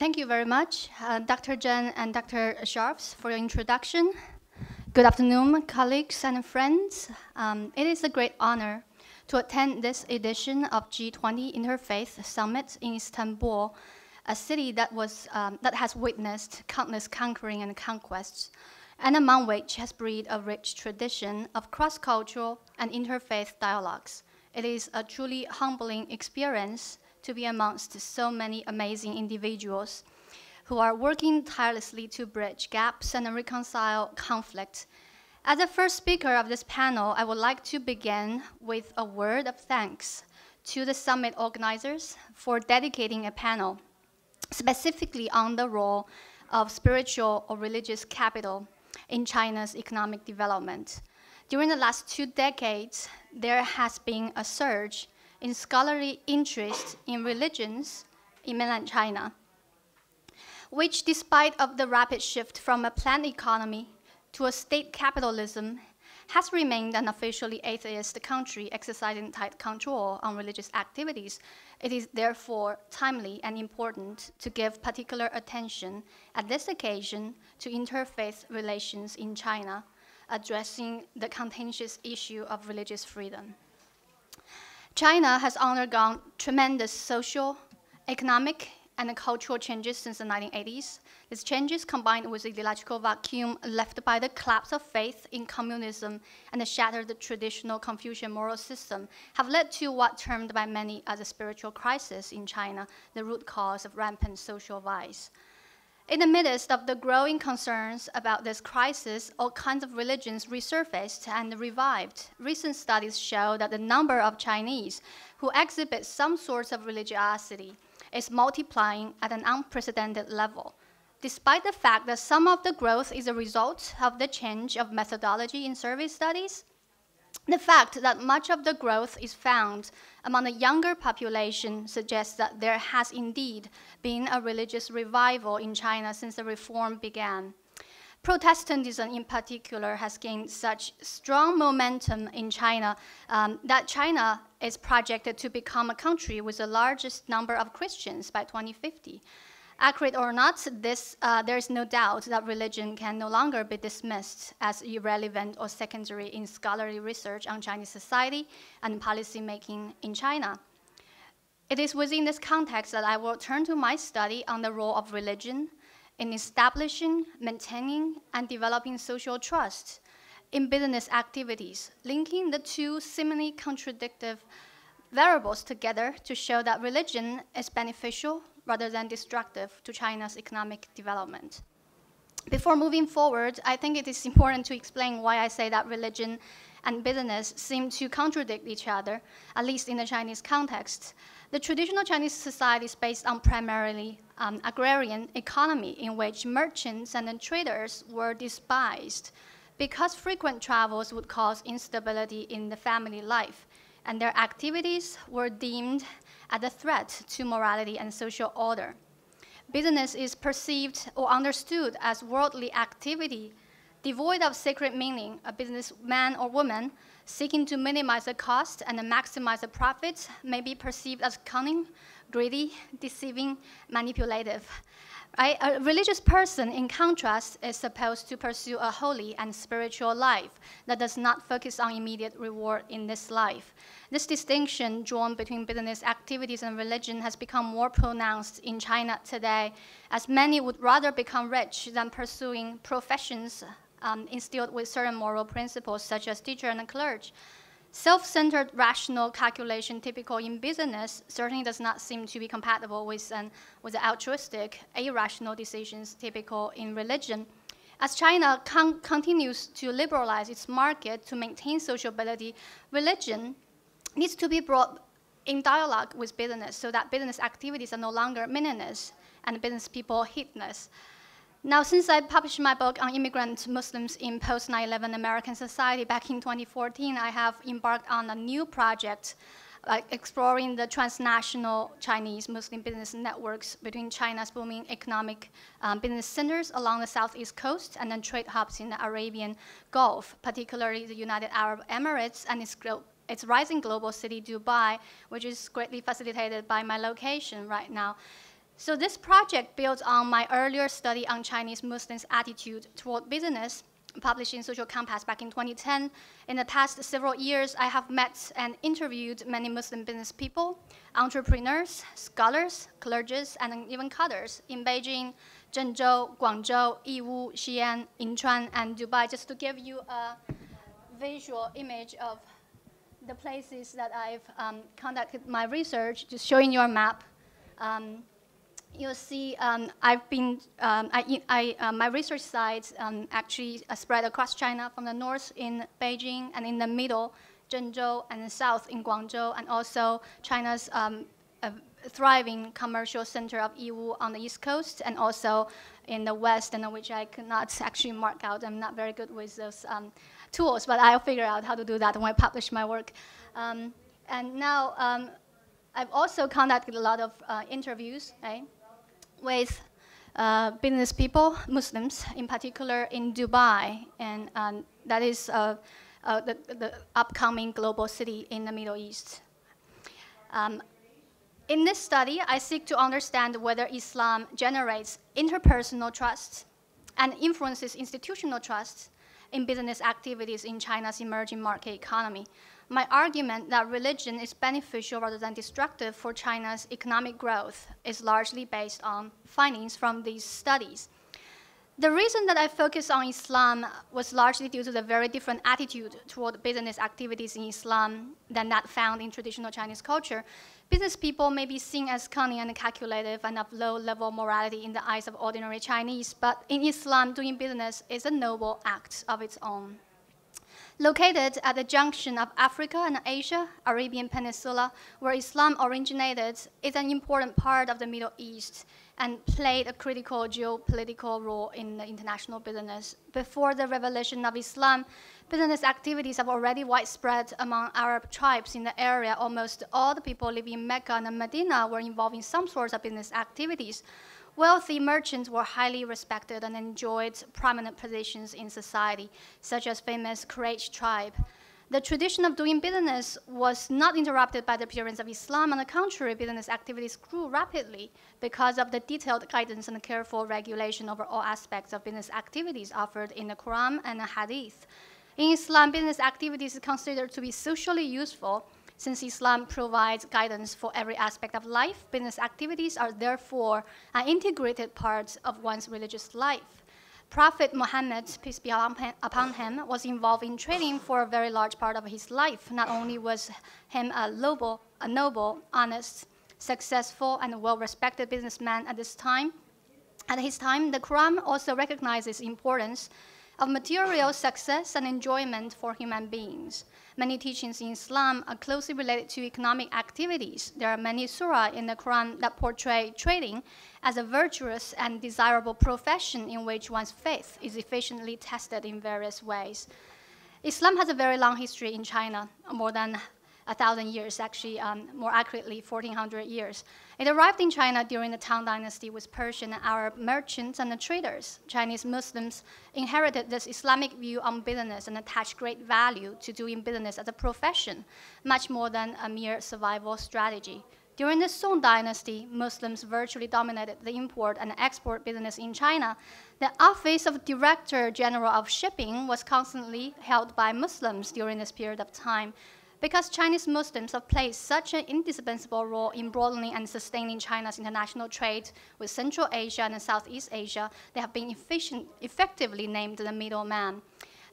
thank you very much, uh, Dr. Jen and Dr. Sharfs, for your introduction. Good afternoon, colleagues and friends. Um, it is a great honor to attend this edition of G20 Interfaith Summit in Istanbul, a city that, was, um, that has witnessed countless conquering and conquests, and among which has breed a rich tradition of cross-cultural and interfaith dialogues. It is a truly humbling experience to be amongst so many amazing individuals who are working tirelessly to bridge gaps and reconcile conflict. As the first speaker of this panel, I would like to begin with a word of thanks to the summit organizers for dedicating a panel specifically on the role of spiritual or religious capital in China's economic development. During the last two decades, there has been a surge in scholarly interest in religions in mainland China, which despite of the rapid shift from a planned economy to a state capitalism has remained an officially atheist country exercising tight control on religious activities. It is therefore timely and important to give particular attention at this occasion to interfaith relations in China, addressing the contentious issue of religious freedom. China has undergone tremendous social, economic, and cultural changes since the 1980s. These changes, combined with the ideological vacuum left by the collapse of faith in communism and the shattered traditional Confucian moral system, have led to what termed by many as a spiritual crisis in China, the root cause of rampant social vice. In the midst of the growing concerns about this crisis, all kinds of religions resurfaced and revived. Recent studies show that the number of Chinese who exhibit some sorts of religiosity is multiplying at an unprecedented level. Despite the fact that some of the growth is a result of the change of methodology in survey studies, the fact that much of the growth is found among the younger population suggests that there has indeed been a religious revival in China since the reform began. Protestantism, in particular, has gained such strong momentum in China um, that China is projected to become a country with the largest number of Christians by 2050. Accurate or not, this, uh, there is no doubt that religion can no longer be dismissed as irrelevant or secondary in scholarly research on Chinese society and policy making in China. It is within this context that I will turn to my study on the role of religion in establishing, maintaining, and developing social trust in business activities, linking the two seemingly contradictory variables together to show that religion is beneficial rather than destructive to China's economic development. Before moving forward, I think it is important to explain why I say that religion and business seem to contradict each other, at least in the Chinese context. The traditional Chinese society is based on primarily um, agrarian economy in which merchants and traders were despised because frequent travels would cause instability in the family life, and their activities were deemed as a threat to morality and social order. Business is perceived or understood as worldly activity devoid of sacred meaning. A businessman or woman seeking to minimize the cost and maximize the profits may be perceived as cunning, greedy, deceiving, manipulative. Right? A religious person, in contrast, is supposed to pursue a holy and spiritual life that does not focus on immediate reward in this life. This distinction drawn between business activities and religion has become more pronounced in China today, as many would rather become rich than pursuing professions um, instilled with certain moral principles, such as teacher and clergy. Self centered rational calculation typical in business certainly does not seem to be compatible with, an, with altruistic, irrational decisions typical in religion. As China con continues to liberalize its market to maintain sociability, religion needs to be brought in dialogue with business so that business activities are no longer meaningless and business people heedless. Now, since I published my book on immigrant Muslims in post 9 11 American society back in 2014, I have embarked on a new project uh, exploring the transnational Chinese Muslim business networks between China's booming economic um, business centers along the southeast coast and then trade hubs in the Arabian Gulf, particularly the United Arab Emirates and its, its rising global city, Dubai, which is greatly facilitated by my location right now. So this project builds on my earlier study on Chinese Muslims' attitude toward business, published in Social Compass back in 2010. In the past several years, I have met and interviewed many Muslim business people, entrepreneurs, scholars, clergies, and even cutters in Beijing, Zhengzhou, Guangzhou, Yiwu, Xi'an, Yinchuan, and Dubai, just to give you a visual image of the places that I've um, conducted my research, just showing your map. Um, you'll see um, I've been, um, I, I, uh, my research sites um, actually uh, spread across China from the north in Beijing and in the middle, Zhengzhou, and the south in Guangzhou, and also China's um, thriving commercial center of Yiwu on the east coast, and also in the west, and which I could not actually mark out. I'm not very good with those um, tools, but I'll figure out how to do that when I publish my work. Um, and now I've also conducted a lot of uh, interviews, right? With uh, business people, Muslims in particular in Dubai, and um, that is uh, uh, the, the, upcoming global city in the Middle East. Um, in this study, I seek to understand whether Islam generates interpersonal trust and influences institutional trust in business activities in China's emerging market economy my argument that religion is beneficial rather than destructive for China's economic growth is largely based on findings from these studies. The reason that I focused on Islam was largely due to the very different attitude toward business activities in Islam than that found in traditional Chinese culture. Business people may be seen as cunning and calculative and of low level morality in the eyes of ordinary Chinese, but in Islam, doing business is a noble act of its own. Located at the junction of Africa and Asia, Arabian Peninsula, where Islam originated, is an important part of the Middle East and played a critical geopolitical role in the international business. Before the revelation of Islam, business activities have already widespread among Arab tribes in the area. Almost all the people living in Mecca and Medina were involved in some sort of business activities. Wealthy merchants were highly respected and enjoyed prominent positions in society, such as famous Quraysh tribe. The tradition of doing business was not interrupted by the appearance of Islam. On the contrary, business activities grew rapidly because of the detailed guidance and careful regulation over all aspects of business activities offered in the Quran and the Hadith. In Islam, business activities is considered to be socially useful since Islam provides guidance for every aspect of life, business activities are therefore an integrated part of one's religious life. Prophet Muhammad, peace be upon him, was involved in trading for a very large part of his life. Not only was him a noble, a noble honest, successful, and well-respected businessman at this time, at his time, the Quran also recognizes importance of material success and enjoyment for human beings. Many teachings in Islam are closely related to economic activities. There are many surah in the Quran that portray trading as a virtuous and desirable profession in which one's faith is efficiently tested in various ways. Islam has a very long history in China, more than a thousand years, actually, um, more accurately, 1400 years. It arrived in China during the Tang Dynasty with Persian and Arab merchants and traders. Chinese Muslims inherited this Islamic view on business and attached great value to doing business as a profession, much more than a mere survival strategy. During the Song Dynasty, Muslims virtually dominated the import and export business in China. The office of Director General of Shipping was constantly held by Muslims during this period of time. Because Chinese Muslims have played such an indispensable role in broadening and sustaining China's international trade with Central Asia and Southeast Asia, they have been effectively named the middleman.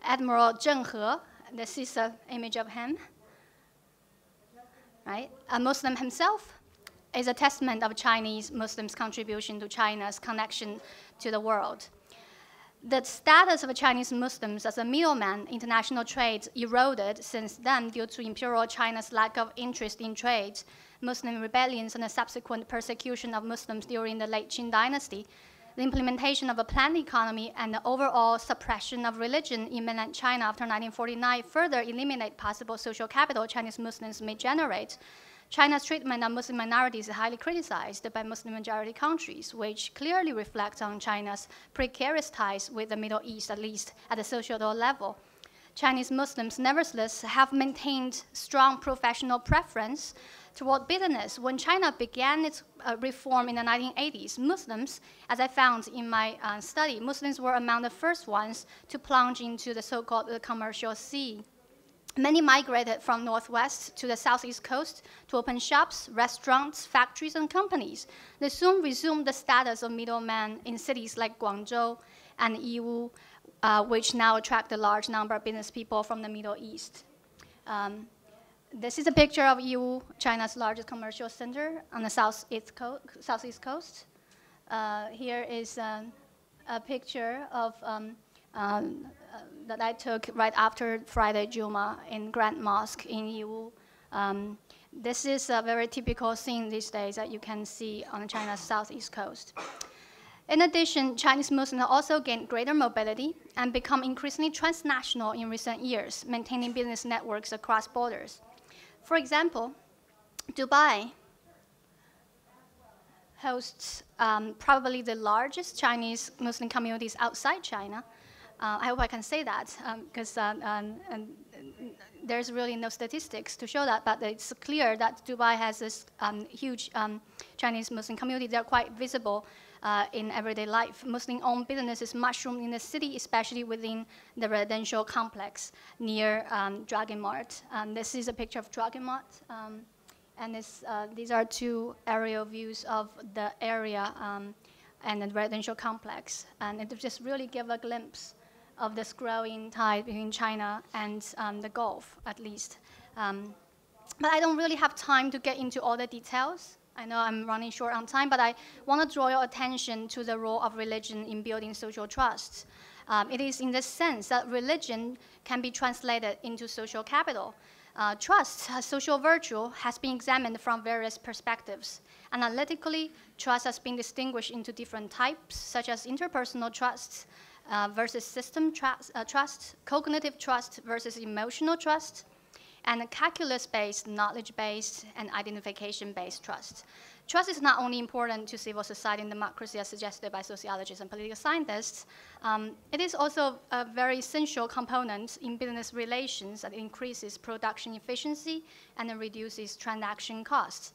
Admiral Zheng He, this is an image of him, right? A Muslim himself is a testament of Chinese Muslims' contribution to China's connection to the world the status of Chinese Muslims as a middleman in international trade eroded since then due to Imperial China's lack of interest in trade, Muslim rebellions, and the subsequent persecution of Muslims during the late Qing dynasty. The implementation of a planned economy and the overall suppression of religion in mainland China after 1949 further eliminate possible social capital Chinese Muslims may generate. China's treatment of Muslim minorities is highly criticized by Muslim majority countries, which clearly reflects on China's precarious ties with the Middle East, at least at the social level. Chinese Muslims, nevertheless, have maintained strong professional preference toward business. When China began its uh, reform in the 1980s, Muslims, as I found in my uh, study, Muslims were among the first ones to plunge into the so-called commercial sea. Many migrated from northwest to the southeast coast to open shops, restaurants, factories, and companies. They soon resumed the status of middlemen in cities like Guangzhou and Yiwu, uh, which now attract a large number of business people from the Middle East. Um, this is a picture of Yiwu, China's largest commercial center on the southeast, co southeast coast. Uh, here is um, a picture of um, um, uh, that I took right after Friday Juma in Grand Mosque in Yiwu. Um, this is a very typical scene these days that you can see on China's southeast coast. In addition, Chinese Muslims also gained greater mobility and become increasingly transnational in recent years, maintaining business networks across borders. For example, Dubai hosts um, probably the largest Chinese Muslim communities outside China, uh, I hope I can say that because um, um, um, there's really no statistics to show that, but it's clear that Dubai has this um, huge um, Chinese Muslim community. They're quite visible uh, in everyday life. Muslim-owned businesses mushroom in the city, especially within the residential complex near um, Dragon Mart. this is a picture of Dragon Mart. and this, uh, these are two aerial views of the area and the residential complex. And it just really give a glimpse of this growing tide between China and um, the Gulf, at least. Um, but I don't really have time to get into all the details. I know I'm running short on time, but I want to draw your attention to the role of religion in building social trust. Um, it is in the sense that religion can be translated into social capital. Uh, trust, a social virtue, has been examined from various perspectives. Analytically, trust has been distinguished into different types, such as interpersonal trust, uh, versus system trust, uh, trust, cognitive trust versus emotional trust, and calculus-based, knowledge-based, and identification-based trust. Trust is not only important to civil society and democracy as suggested by sociologists and political scientists, um, it is also a very essential component in business relations that increases production efficiency and reduces transaction costs.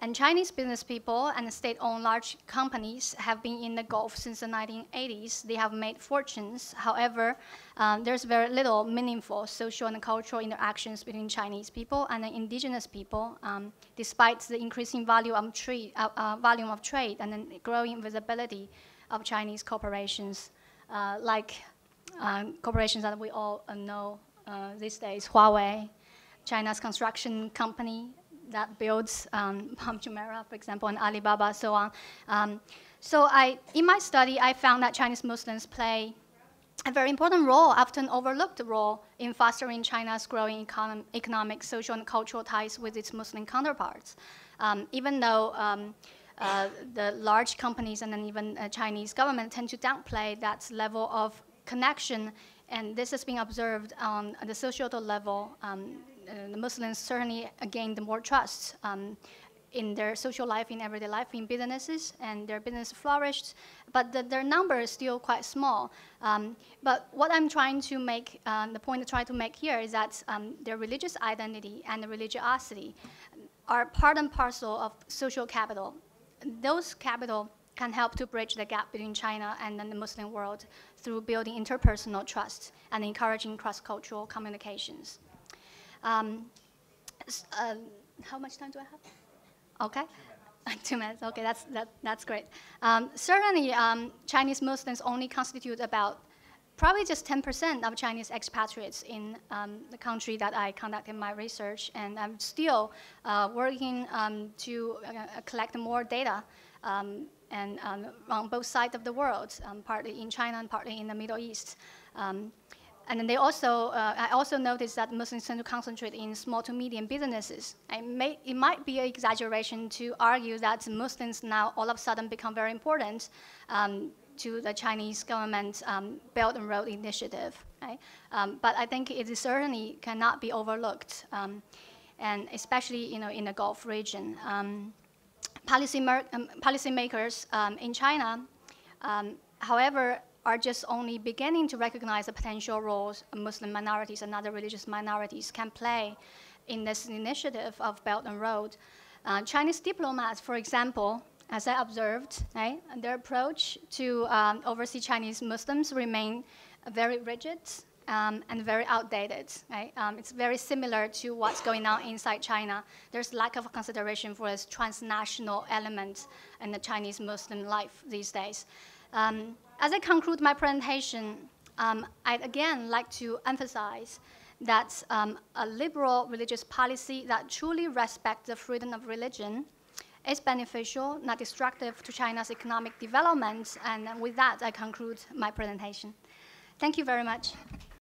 And Chinese business people and state-owned large companies have been in the Gulf since the 1980s. They have made fortunes. However, um, there's very little meaningful social and cultural interactions between Chinese people and the indigenous people, um, despite the increasing value of trade, uh, uh, volume of trade and the growing visibility of Chinese corporations, uh, like um, corporations that we all know uh, these days, Huawei, China's construction company, that builds um, Palm Jumeirah, for example, and Alibaba, so on. Um, so I, in my study, I found that Chinese Muslims play a very important role, often overlooked role, in fostering China's growing econ economic, social, and cultural ties with its Muslim counterparts. Um, even though um, uh, the large companies and then even uh, Chinese government tend to downplay that level of connection, and this has been observed on the societal level um, the Muslims certainly gained more trust um, in their social life, in everyday life, in businesses, and their business flourished. But the, their number is still quite small. Um, but what I'm trying to make, um, the point I'm trying to make here is that um, their religious identity and religiosity are part and parcel of social capital. Those capital can help to bridge the gap between China and the Muslim world through building interpersonal trust and encouraging cross-cultural communications. Um, uh, how much time do I have? Okay. Two minutes. Okay, that's that, that's great. Um, certainly, um, Chinese Muslims only constitute about probably just 10% of Chinese expatriates in um, the country that I conducted my research, and I'm still uh, working um, to uh, collect more data um, and on both sides of the world, partly in China and partly in the Middle East. And then they also, uh, I also noticed that Muslims tend to concentrate in small to medium businesses. May, it might be an exaggeration to argue that Muslims now all of a sudden become very important um, to the Chinese government um, Belt and Road Initiative. Right? Um, but I think it certainly cannot be overlooked, um, and especially you know in the Gulf region. Um, policy um, policymakers in China, however, are just only beginning to recognize the potential roles Muslim minorities and other religious minorities can play in this initiative of Belt and Road. Uh, Chinese diplomats, for example, as I observed, right, their approach to um, overseas Chinese Muslims remain very rigid um, and very outdated. Right? Um, it's very similar to what's going on inside China. There's lack of consideration for this transnational element in the Chinese Muslim life these days. Um, as I conclude my presentation, um, I'd again like to emphasize that um, a liberal religious policy that truly respects the freedom of religion is beneficial, not destructive to China's economic development. And with that, I conclude my presentation. Thank you very much.